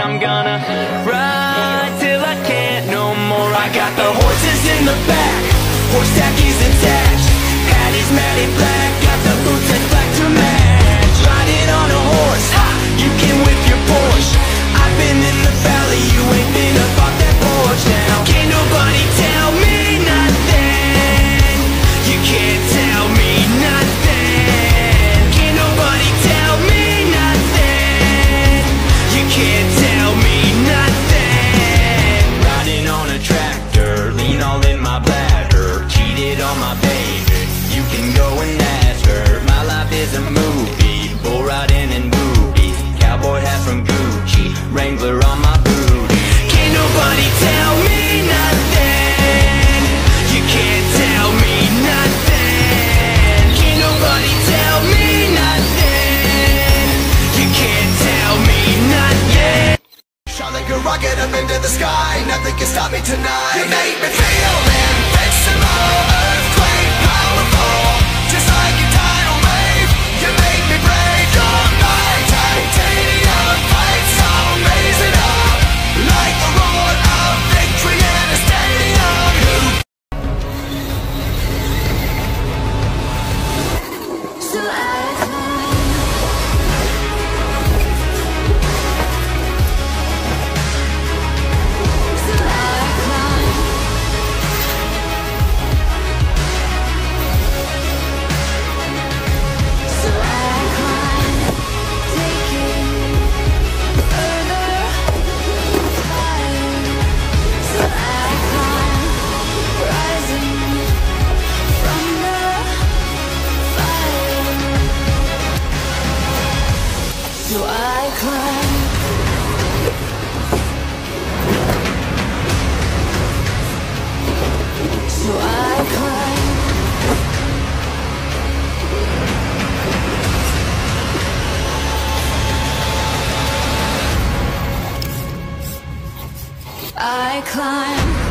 I'm gonna ride till I can't no more. I got the horses in the back, horse tackies attached. Hattie's matted black, from Gucci. Wrangler on my booty. Can't nobody tell me nothing. You can't tell me nothing. Can't nobody tell me nothing. You can't tell me nothing. Shot like a rocket up into the sky Nothing can stop me tonight You make me feel invincible I climb.